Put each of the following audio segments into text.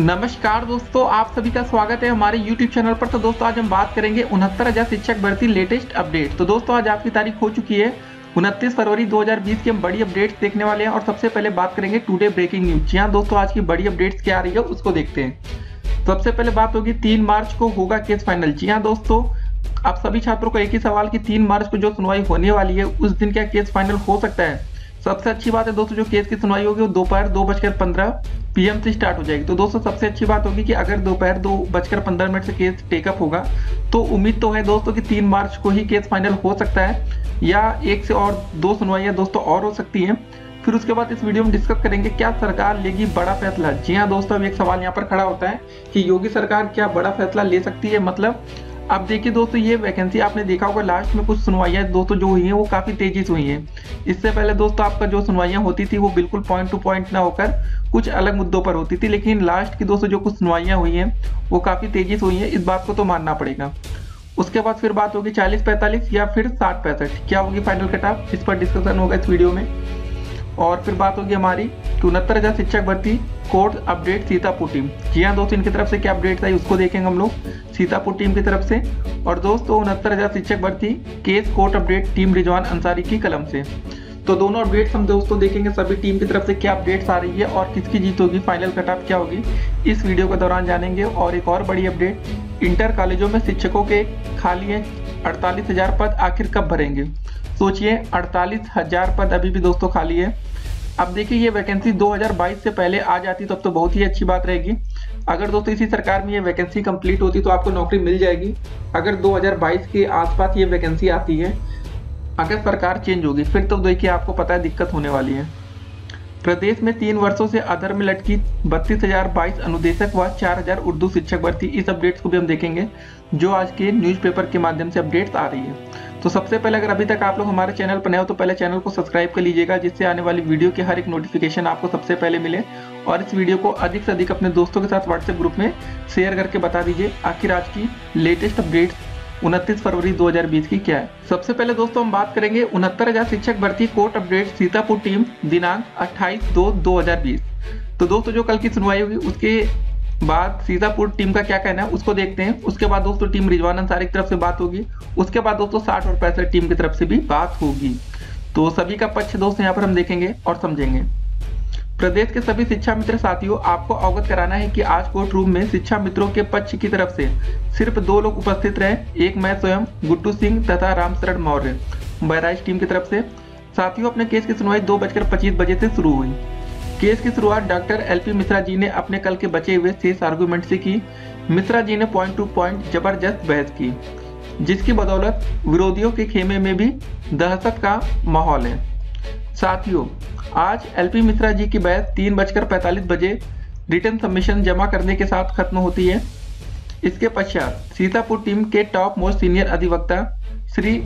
नमस्कार दोस्तों, आप सभी का स्वागत है हमारे YouTube चैनल पर। तो दोस्तों, आज हम बात करेंगे उनहत्तर हज़ार शिक्षक भर्ती लेटेस्ट अपडेट। तो दोस्तों, आज आपकी तारीख हो चुकी है उनतीस फरवरी 2020 की। हम बड़ी अपडेट्स देखने वाले हैं और सबसे पहले बात करेंगे टुडे ब्रेकिंग न्यूज़। जी हाँ दोस्तों, आज की बड़ी अपडेट्स क्या आ रही है उसको देखते हैं। सबसे पहले बात होगी तीन मार्च को होगा केस फाइनल। जी हाँ दोस्तों, आप सभी छात्रों को एक ही सवाल की तीन मार्च को जो सुनवाई होने वाली है, उस दिन क्या केस फाइनल हो सकता है? सबसे अच्छी बात है दोस्तों, जो केस की सुनवाई होगी वो दोपहर दो बजकर पंद्रह पीएम से स्टार्ट हो जाएगी। तो दोस्तों, सबसे अच्छी बात होगी कि अगर दोपहर दो बजकर पंद्रह मिनट से केस टेकअप होगा तो उम्मीद तो है दोस्तों कि तीन मार्च को ही केस फाइनल हो सकता है, या एक से और दो सुनवाइयाँ दोस्तों और हो सकती हैं। फिर उसके बाद इस वीडियो में डिस्कस करेंगे क्या सरकार लेगी बड़ा फैसला। जी हाँ दोस्तों, अब एक सवाल यहाँ पर खड़ा होता है कि योगी सरकार क्या बड़ा फैसला ले सकती है? मतलब अब देखिए दोस्तों, ये वैकेंसी आपने देखा होगा लास्ट में कुछ सुनवाइयाँ दोस्तों जो हुई हैं, वो काफ़ी तेज़ी से हुई हैं। इससे पहले दोस्तों, आपका जो सुनवाइयाँ होती थी, वो बिल्कुल पॉइंट टू पॉइंट ना होकर कुछ अलग मुद्दों पर होती थी, लेकिन लास्ट की दोस्तों जो कुछ सुनवाइयाँ हुई हैं, वो काफ़ी तेज़ी से हुई हैं, इस बात को तो मानना पड़ेगा। उसके बाद फिर बात होगी चालीस पैंतालीस या फिर साठ पैंसठ, क्या होगी फाइनल कट इस पर डिस्कशन होगा इस वीडियो में। और फिर बात होगी हमारी कि उनहत्तर हज़ार शिक्षक भर्ती कोर्ट अपडेट सीतापुर टीम। जी हाँ दोस्तों, इनकी तरफ़ से क्या अपडेट आई उसको देखेंगे हम लोग। सीतापुर टीम की तरफ़ से। और दोस्तों, उनहत्तर हज़ार शिक्षक भर्ती case court update team Rizwan Ansari की कलम से। तो दोनों अपडेट्स हम दोस्तों देखेंगे, सभी टीम की तरफ़ से क्या अपडेट्स आ रही है और किसकी जीत होगी फाइनल कट ऑफ़ क्या होगी, इस वीडियो के दौरान जानेंगे। और एक और बड़ी अपडेट इंटर कॉलेजों में शिक्षकों के खाली हैं अड़तालीस हज़ार पद आखिर कब भरेंगे? सोचिए, अड़तालीस हज़ार पद अभी भी दोस्तों खाली है। अब देखिए, ये वैकेंसी 2022 से पहले आ जाती तो अब तो बहुत ही अच्छी बात रहेगी। अगर दोस्तों इसी सरकार में ये वैकेंसी कंप्लीट होती तो आपको नौकरी मिल जाएगी। अगर 2022 के आसपास ये वैकेंसी आती है, अगर सरकार चेंज होगी, फिर तो देखिए, आपको पता है, दिक्कत होने वाली है। प्रदेश में तीन वर्षों से अधर में लटकी बत्तीस हज़ार अनुदेशक व चार हज़ार उर्दू शिक्षक भर्ती, इस अपडेट्स को भी हम देखेंगे। जो आज के न्यूज़पेपर के माध्यम से अपडेट्स आ रही है। तो सबसे पहले अगर अभी तक आप लोग हमारे चैनल पर नए हो तो पहले चैनल को सब्सक्राइब कर लीजिएगा, जिससे आने वाली वीडियो के हर एक नोटिफिकेशन आपको सबसे पहले मिले। और इस वीडियो को अधिक से अधिक अपने दोस्तों के साथ व्हाट्सएप ग्रुप में शेयर करके बता दीजिए, आखिर आज की लेटेस्ट अपडेट्स उनतीस फरवरी 2020 की क्या है। सबसे पहले दोस्तों हम बात करेंगे उनहत्तर शिक्षक भर्ती कोर्ट अपडेट सीतापुर टीम दिनांक 28 दो 2020 तो दोस्तों, जो कल की सुनवाई होगी, उसके बाद सीतापुर टीम का क्या कहना है, उसको देखते हैं। उसके बाद दोस्तों, टीम रिजवान अंसारी की तरफ़ से बात होगी। उसके बाद दोस्तों, साठ और पैंसठ टीम की तरफ़ से भी बात होगी। तो सभी का पक्ष दोस्तों यहाँ पर हम देखेंगे और समझेंगे। प्रदेश के सभी शिक्षा मित्र साथियों, आपको अवगत कराना है कि आज कोर्ट रूम में शिक्षा मित्रों के पक्ष की तरफ़ से सिर्फ़ दो लोग उपस्थित रहे। एक मैं स्वयं, गुड्डू सिंह तथा रामशरण मौर्य। बहराइच टीम की तरफ़ से। साथियों, अपने केस की सुनवाई दो बजकर पच्चीस बजे से शुरू हुई। केस की शुरुआत डॉक्टर एलपी मिश्रा जी ने अपने कल के बचे हुए शेष आर्गूमेंट से की। मिश्रा जी ने पॉइंट टू पॉइंट ज़बरदस्त बहस की, जिसकी बदौलत विरोधियों के खेमे में भी दहशत का माहौल है। साथियों, आज एलपी मिश्रा जी की बहस तीन बजकर पैंतालीस बजे रिटर्न सबमिशन जमा करने के साथ खत्म होती है। इसके पश्चात सीतापुर टीम के टॉप मोस्ट सीनियर अधिवक्ता श्री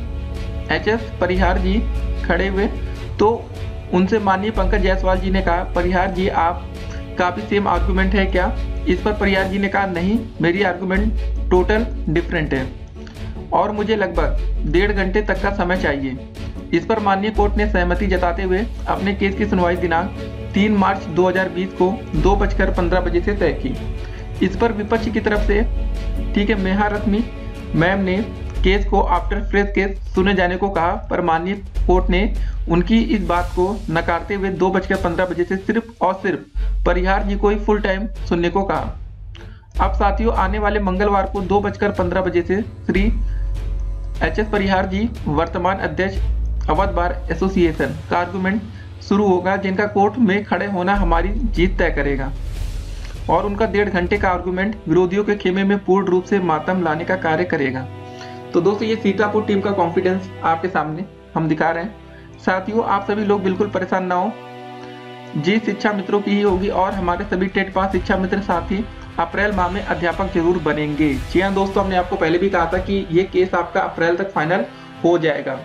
एच एस परिहार जी खड़े हुए। तो उनसे माननीय पंकज जायसवाल जी ने कहा, परिहार जी, आप काफ़ी सेम आर्गुमेंट है क्या? इस पर परिहार जी ने कहा, नहीं, मेरी आर्गुमेंट टोटल डिफरेंट है। और मुझे लगभग डेढ़ घंटे तक का समय चाहिए। इस पर माननीय कोर्ट ने सहमति जताते हुए अपने केस की सुनवाई दिनांक 3 मार्च 2020 को दो बजकर पंद्रह बजे से तय की। इस पर विपक्ष की तरफ़ से, ठीक है मेहा रश्मि मैम ने केस को आफ्टर फ्रेश केस सुने जाने को कहा, पर माननीय कोर्ट ने उनकी इस बात को नकारते हुए दो बजकर पंद्रह बजे से सिर्फ़ और सिर्फ़ परिहार जी को ही फुल टाइम सुनने को कहा। अब साथियों, आने वाले मंगलवार को दो बजकर पंद्रह बजे से श्री एच एस परिहार जी, वर्तमान अध्यक्ष, अवध बार एसोसिएशन का आर्गूमेंट शुरू होगा, जिनका कोर्ट में खड़े होना हमारी जीत तय करेगा। और उनका डेढ़ घंटे का आर्गूमेंट विरोधियों के खेमे में पूर्ण रूप से मातम लाने का कार्य करेगा। तो दोस्तों, ये सीतापुर टीम का कॉन्फिडेंस आपके सामने हम दिखा रहे हैं। साथियों, आप सभी लोग बिल्कुल परेशान ना हो। जी, शिक्षा मित्रों की ही होगी और हमारे सभी टेट पास शिक्षा मित्र साथी अप्रैल माह में अध्यापक ज़रूर बनेंगे। जी हाँ दोस्तों, हमने आपको पहले भी कहा था कि ये केस आपका अप्रैल तक फाइनल हो जाएगा।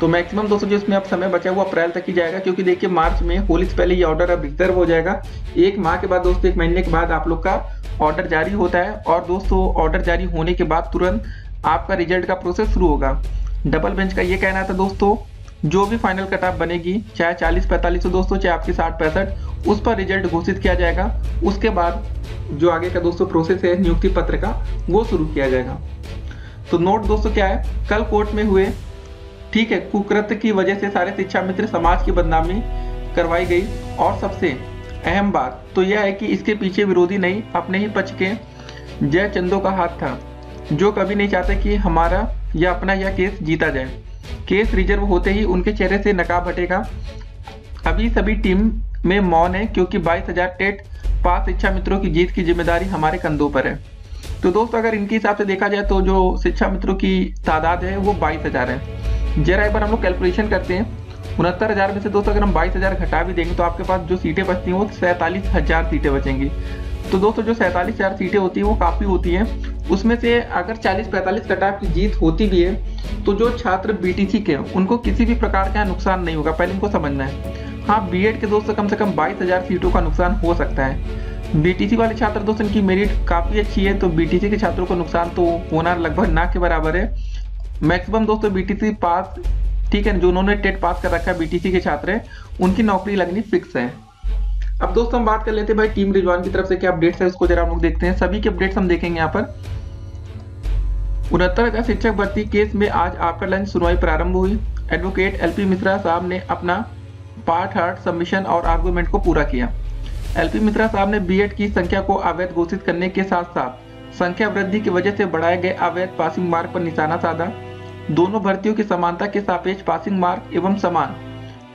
तो मैक्सिमम दोस्तों जो इसमें अब समय बचा हुआ अप्रैल तक ही जाएगा, क्योंकि देखिए, मार्च में होली से पहले ये ऑर्डर अब रिज़र्व हो जाएगा। एक माह के बाद दोस्तों, एक महीने के बाद आप लोग का ऑर्डर जारी होता है और दोस्तों ऑर्डर जारी होने के बाद तुरंत आपका रिज़ल्ट का प्रोसेस शुरू होगा। डबल बेंच का ये कहना था दोस्तों, जो भी फाइनल कट ऑफ़ बनेगी, चाहे चालीस पैंतालीस हो दोस्तों, चाहे आपकी साठ पैंसठ, उस पर रिज़ल्ट घोषित किया जाएगा। उसके बाद जो आगे का दोस्तों प्रोसेस है, नियुक्ति पत्र का, वो शुरू किया जाएगा। तो नोट दोस्तों क्या है? कल कोर्ट में हुए, ठीक है, कुकृत्य की वजह से सारे शिक्षा मित्र, समाज की बदनामी करवाई गई। और सबसे अहम बात तो यह है कि इसके पीछे विरोधी नहीं, अपने ही पक्ष के जय चंदो का हाथ था, जो कभी नहीं चाहते कि हमारा या अपना यह केस जीता जाए। केस रिज़र्व होते ही उनके चेहरे से नकाब हटेगा। अभी सभी टीम में मौन है, क्योंकि बाईस हज़ार टेट पास शिक्षा मित्रों की जीत की ज़िम्मेदारी हमारे कंधों पर है। तो दोस्तों, अगर इनके हिसाब से देखा जाए तो जो शिक्षा मित्रों की तादाद है, वो बाईस हज़ार है। जरा एक बार हम लोग कैलकुलेशन करते हैं। उनहत्तर हज़ार में से दोस्तों, अगर हम बाईस हज़ार घटा भी देंगे तो आपके पास जो सीटें बचती हैं, वो सैंतालीस हज़ार सीटें बचेंगी। तो दोस्तों, जो सैंतालीस हज़ार सीटें होती हैं, वो काफ़ी होती हैं। उसमें से अगर 40-45 कटाव की जीत होती भी है तो जो छात्र बीटीसी के हैं, उनको किसी भी प्रकार का नुकसान नहीं होगा। पहले इनको समझना है। हाँ बीएड के दोस्तों कम से कम बाईस हज़ार सीटों का नुकसान हो सकता है। बीटीसी वाले छात्र दोस्तों, इनकी मेरिट काफ़ी अच्छी है तो बीटीसी के छात्रों को नुकसान तो होना लगभग ना के बराबर है। मैक्सिमम दोस्तों बीटीसी पास, ठीक है, जो उन्होंने टेट पास कर रखा है बीटीसी के छात्र हैं, उनकी नौकरी लगनी फिक्स है। अब दोस्तों हम बात कर लेते हैं भाई टीम रिजवान की तरफ़ से क्या अपडेट्स है, उसको जरा हम लोग देखते हैं। सभी के अपडेट्स हम देखेंगे यहाँ पर। उनहत्तर हज़ार शिक्षक भर्ती केस में आज आफ्टर लंच सुनवाई प्रारंभ हुई। एडवोकेट एलपी मिश्रा साहब ने अपना पार्ट हार्ट सबमिशन और आर्गूमेंट को पूरा किया। एलपी मिश्रा साहब ने बीएड की संख्या को अवैध घोषित करने के साथ साथ संख्या वृद्धि की वजह से बढ़ाए गए अवैध पासिंग मार्क पर निशाना साधा। दोनों भर्तियों की समानता के सापेक्ष पासिंग मार्क एवं समान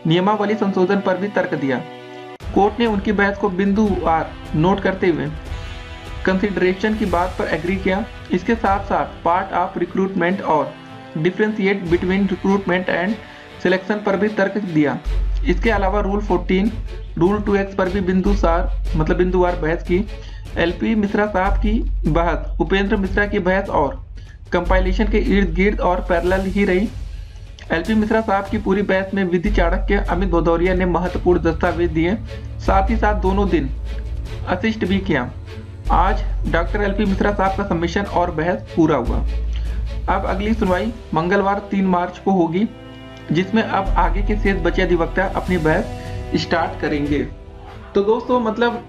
नियमावली संशोधन पर भी तर्क दिया। कोर्ट ने उनकी बहस को बिंदुवार नोट करते हुए कंसिडरेशन की बात पर एग्री किया। इसके साथ साथ पार्ट ऑफ़ रिक्रूटमेंट और differentiate between recruitment and selection पर भी तर्क दिया। इसके अलावा रूल 14 रूल 2x पर भी बिंदु सार मतलब बिंदुवार बहस की। एलपी मिश्रा साहब की बहस, उपेंद्र मिश्रा की बहस और कंपाइलेशन के इर्द गिर्द और पैरेलल ही रही। एलपी मिश्रा साहब की पूरी बहस में विधि चाणक्य, अमित भदौरिया ने महत्वपूर्ण दस्तावेज़ दिए। साथ ही साथ दोनों दिन असिस्ट भी किया। आज डॉक्टर एलपी मिश्रा साहब का सबमिशन और बहस पूरा हुआ। अब अगली सुनवाई मंगलवार तीन मार्च को होगी, जिसमें अब आगे के शेष बचे अधिवक्ता अपनी बहस स्टार्ट करेंगे। तो दोस्तों मतलब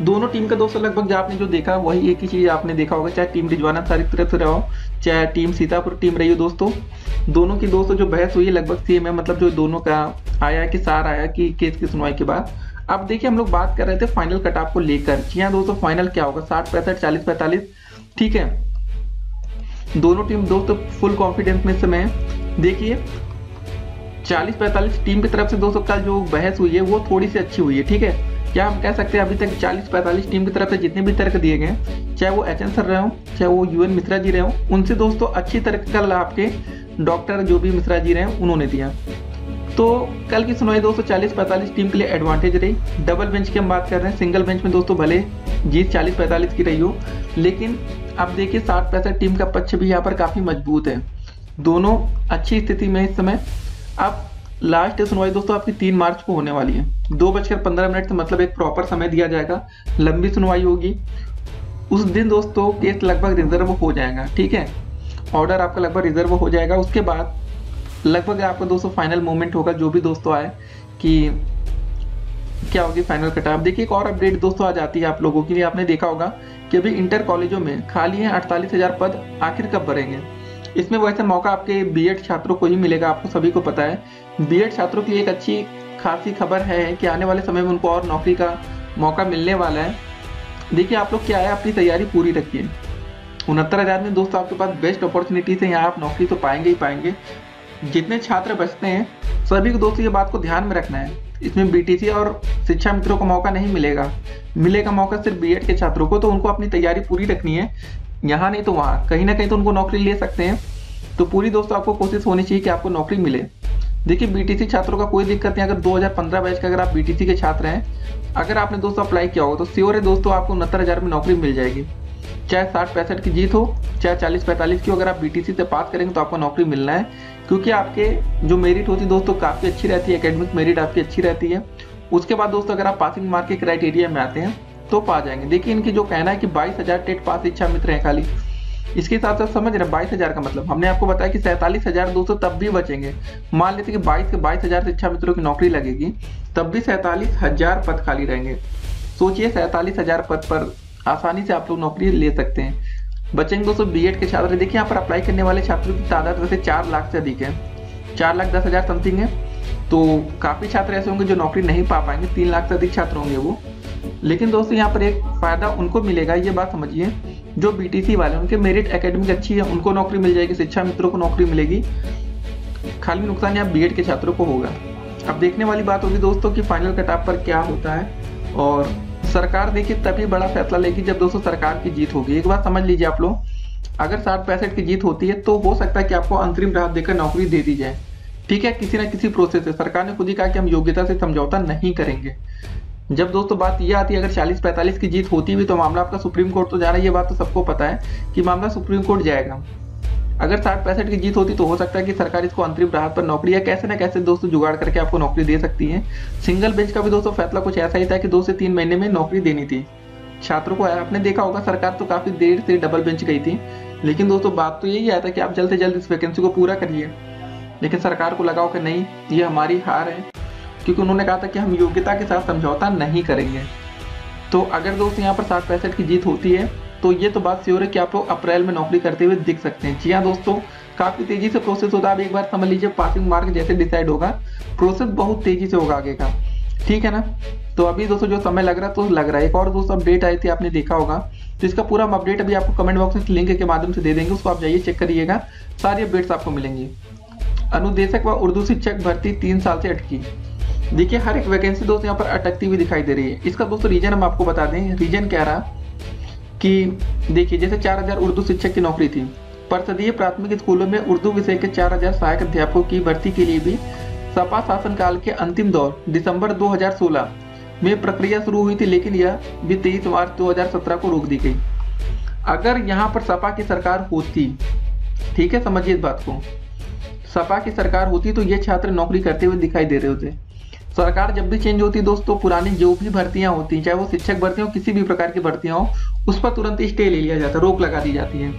दोनों टीम का दोस्तों, लगभग आपने जो देखा, वही एक ही चीज़ आपने देखा होगा, चाहे टीम रिजवाना सारी तरफ़ से रहो चाहे टीम सीतापुर टीम रही हो दोस्तों। दोनों की दोस्तों जो बहस हुई है लगभग सेम है मतलब जो दोनों का आया कि सार आया कि केस की सुनवाई के बाद। अब देखिए हम लोग बात कर रहे थे फाइनल कटऑफ को लेकर जी हाँ दोस्तों फाइनल क्या होगा? साठ पैंसठ, चालीस पैंतालीस, ठीक है? दोनों टीम दोस्तों फुल कॉन्फिडेंस में समय देखिए, चालीस पैंतालीस टीम की तरफ़ से दोस्तों कल जो बहस हुई है, वो थोड़ी सी अच्छी हुई है, ठीक है? क्या हम कह सकते हैं अभी तक 40-45 टीम की तरफ़ से जितने भी तर्क दिए गए, चाहे वो एच एन सर रहे हो, चाहे वो यूएन मिश्रा जी रहे हो, उनसे दोस्तों अच्छी तर्क का लाभ के डॉक्टर जो भी मिश्रा जी रहे उन्होंने दिया। तो कल की सुनवाई दोस्तों 40-45 टीम के लिए एडवांटेज रही। डबल बेंच की हम बात कर रहे हैं, सिंगल बेंच में दोस्तों भले जीत 40-45 की रही हो, लेकिन अब देखिए साठ पैंसठ टीम का पक्ष भी यहाँ पर काफ़ी मज़बूत है। दोनों अच्छी स्थिति में इस समय। अब लास्ट सुनवाई, दोस्तों, आपकी तीन मार्च को होने वाली है। दो बजकर पंद्रह मिनट से मतलब एक प्रॉपर समय दिया जाएगा। लंबी सुनवाई होगी। उस दिन, दोस्तों केस लगभग रिज़र्व हो जाएगा, ठीक है? ऑर्डर आपका लगभग रिज़र्व हो जाएगा। उसके बाद, लगभग आपका, दोस्तों फाइनल मोमेंट होगा, जो भी दोस्तों आए कि क्या होगी फाइनल कटा देखिए, एक और अपडेट दोस्तों आ जाती है आप लोगों के लिए। आपने देखा होगा कि अभी इंटर कॉलेजों में खाली है अड़तालीस पद, आखिर कब भरेंगे? इसमें वैसे मौका आपके बीएड छात्रों को ही मिलेगा, आपको सभी को पता है। बीएड छात्रों की एक अच्छी खासी खबर है कि आने वाले समय में उनको और नौकरी का मौका मिलने वाला है। देखिए, आप लोग क्या है, अपनी तैयारी पूरी रखिए। उनहत्तर हज़ार में दोस्तों, आपके पास बेस्ट अपॉर्चुनिटी है, यहाँ आप नौकरी तो पाएँगे ही पाएँगे। जितने छात्र बचते हैं, सभी को दोस्तों, ये बात को ध्यान में रखना है। इसमें बीटीसी और शिक्षा मित्रों को मौका नहीं मिलेगा। मिलेगा मौका सिर्फ़ बीएड के छात्रों को तो उनको अपनी तैयारी पूरी रखनी है। यहाँ नहीं तो वहाँ। कहीं ना कहीं तो उनको नौकरी ले सकते हैं। तो पूरी दोस्तों, आपको कोशिश होनी चाहिए कि आपको नौकरी मिले। देखिए बीटीसी छात्रों का कोई दिक्कत नहीं अगर 2015 बैच का अगर आप बीटीसी के छात्र हैं, अगर आपने दोस्तों अप्लाई किया होगा तो श्योर है दोस्तों आपको उनहत्तर हज़ार में नौकरी मिल जाएगी। चाहे साठ पैंसठ की जीत हो, चाहे चालीस पैंतालीस की अगर आप बीटीसी से पास करेंगे तो आपको नौकरी मिलना है। क्योंकि आपके जो मेरिट होती है दोस्तों, काफ़ी अच्छी रहती है। एकेडमिक मेरिट आपकी अच्छी रहती है। उसके बाद दोस्तों, अगर आप पासिंग मार्क के क्राइटेरिया में आते हैं तो पा जाएँगे। देखिए, इनकी जो कहना है कि बाईस हज़ार टेट पास इच्छा मित्र हैं खाली, इसके साथ साथ समझ रहे बाईस हज़ार का मतलब। हमने आपको बताया कि सैंतालीस हज़ार दो सौ तब भी बचेंगे। मान लेते कि बाईस के बाईस हज़ार शिक्षा मित्रों की नौकरी लगेगी, तब भी सैंतालीस हज़ार पद खाली रहेंगे। सोचिए, सैंतालीस हज़ार पद पर आसानी से आप लोग नौकरी ले सकते हैं। बचेंगे दोस्तों बी के छात्र। देखिए, यहाँ पर अप्लाई करने वाले छात्रों की तादाद वैसे चार लाख से अधिक है। चार लाख दस हज़ार समथिंग है। तो काफ़ी छात्र ऐसे होंगे जो नौकरी नहीं पा पाएँगे। तीन लाख से अधिक छात्र होंगे वो। लेकिन दोस्तों, यहाँ पर एक फ़ायदा उनको मिलेगा, ये बात समझिए। जो बीटीसी वाले उनके मेरिट एकेडमिक अच्छी है, उनको नौकरी मिल जाएगी, शिक्षा मित्रों को नौकरी मिलेगी। खाली नुकसान यहाँ बी के छात्रों को होगा। अब देखने वाली बात होगी दोस्तों कि फाइनल कटाप पर क्या होता है। और सरकार देखिए, तभी बड़ा फैसला लेगी जब दोस्तों सरकार की जीत होगी। एक बात समझ लीजिए आप लोग, अगर साठ पैंसठ की जीत होती है तो हो सकता है कि आपको अंतरिम राहत देकर नौकरी दे दी जाए। ठीक है, किसी ना किसी प्रोसेस से। सरकार ने खुद ही कहा कि हम योग्यता से समझौता नहीं करेंगे। जब दोस्तों बात यह आती है, अगर 40-45 की जीत होती भी तो मामला आपका सुप्रीम कोर्ट तो जा रहा है, ये बात तो सबको पता है कि मामला सुप्रीम कोर्ट जाएगा। अगर साठ पैंसठ की जीत होती तो हो सकता है कि सरकार इसको अंतरिम राहत पर नौकरी या कैसे ना कैसे दोस्तों जुगाड़ करके आपको नौकरी दे सकती है। सिंगल बेंच का भी दोस्तों फैसला कुछ ऐसा ही था कि दो से तीन महीने में नौकरी देनी थी। छात्रों को, आपने देखा होगा, सरकार तो काफ़ी देर से डबल बेंच गई थी। लेकिन दोस्तों बात तो यही आया था कि आप जल्द से जल्द इस वैकेंसी को पूरा करिए। लेकिन सरकार को लगाओ कि नहीं, ये हमारी हार है। क्योंकि उन्होंने कहा था कि हम योग्यता के साथ समझौता नहीं करेंगे। तो अगर दोस्त यहाँ पर साठ पैंसठ की जीत होती है तो ये तो बात श्योर है कि आप लोग अप्रैल में नौकरी करते हुए दिख सकते हैं। जी हाँ दोस्तों, काफ़ी तेज़ी से प्रोसेस होता है। आप एक बार समझ लीजिए पासिंग मार्क जैसे डिसाइड होगा प्रोसेस बहुत तेज़ी से होगा आगे का। ठीक है ना? तो अभी दोस्तों जो समय लग रहा है तो लग रहा है। एक और दोस्तों अपडेट आई थी, आपने देखा होगा। तो इसका पूरा हम अपडेट अभी आपको कमेंट बॉक्स में लिंक के माध्यम से दे देंगे। उसको आप जाइए चेक करिएगा। सारी अपडेट्स आपको मिलेंगी। अनुदेशक व उर्दू शिक्षक भर्ती तीन साल से अटकी। देखिए, हर एक वैकेंसी दोस्तों यहाँ पर अटकती हुई दिखाई दे रही है। इसका दोस्तों रीजन हम आपको बता दें रीजन क्या रहा? कि देखिए, जैसे 4000 उर्दू शिक्षक की नौकरी थी, परिषदीय प्राथमिक स्कूलों में उर्दू विषय के 4000 सहायक अध्यापकों की भर्ती के लिए भी सपा शासनकाल के अंतिम दौर, दिसंबर 2016 में प्रक्रिया शुरू हुई थी, लेकिन यह भी तेईस मार्च 2017 को रोक दी गई। अगर यहाँ पर सपा की सरकार होती, ठीक है, समझिए इस बात को। सपा की सरकार होती तो ये छात्र नौकरी करते हुए दिखाई दे रहे होते। सरकार जब भी चेंज होती है दोस्तों पुरानी जो भी भर्तियाँ होती हैं, चाहे वो शिक्षक भर्ती हो, किसी भी प्रकार की भर्तियाँ हो, उस पर तुरंत स्टे ले लिया जाता है, रोक लगा दी जाती है।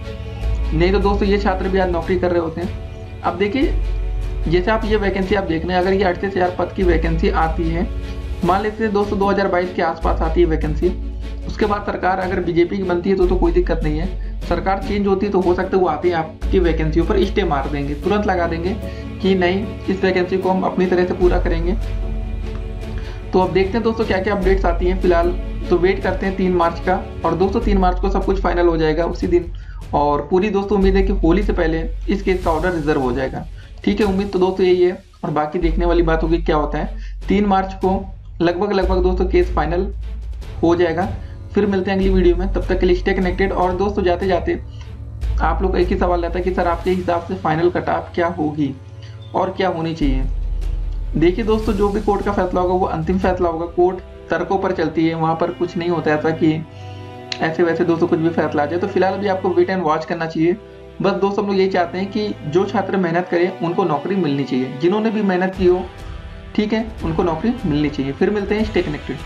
नहीं तो दोस्तों, ये छात्र भी आज नौकरी कर रहे होते हैं। अब देखिए, जैसे आप ये वैकेंसी आप देख रहे हैं, अगर ये अड़तीस हज़ार पद की वैकेंसी आती है, मान लेते हैं दोस्तों 2022 के आसपास आती है वैकेंसी उसके बाद सरकार अगर बीजेपी की बनती है तो तो कोई दिक्कत नहीं है। सरकार चेंज होती है तो हो सकता है वो आती है आपकी वैकेंसी पर स्टे मार देंगे, तुरंत लगा देंगे कि नहीं, इस वैकेंसी को हम अपनी तरह से पूरा करेंगे। तो अब देखते हैं दोस्तों क्या क्या अपडेट्स आती हैं फ़िलहाल। तो वेट करते हैं तीन मार्च का और दोस्तों तीन मार्च को सब कुछ फाइनल हो जाएगा उसी दिन। और पूरी दोस्तों उम्मीद है कि होली से पहले इस केस का ऑर्डर रिज़र्व हो जाएगा। ठीक है, उम्मीद तो दोस्तों यही है और बाकी देखने वाली बात होगी क्या होता है। तीन मार्च को लगभग लगभग दोस्तों केस फाइनल हो जाएगा। फिर मिलते हैं अगली वीडियो में। तब तक के लिए स्टे कनेक्टेड और दोस्तों जाते जाते आप लोग एक ही सवाल रहता है कि सर आपके हिसाब से फाइनल कटाप क्या होगी और क्या होनी चाहिए? देखिए दोस्तों, जो भी कोर्ट का फैसला होगा, वो अंतिम फैसला होगा। कोर्ट तर्कों पर चलती है, वहाँ पर कुछ नहीं होता ऐसा कि ऐसे वैसे दोस्तों कुछ भी फैसला आ जाए। तो फ़िलहाल अभी आपको वेट एंड वॉच करना चाहिए। बस दोस्तों, हम लोग यही चाहते हैं कि जो छात्र मेहनत करें, उनको नौकरी मिलनी चाहिए। जिन्होंने भी मेहनत की हो, ठीक है, उनको नौकरी मिलनी चाहिए। फिर मिलते हैं स्टे कनेक्टेड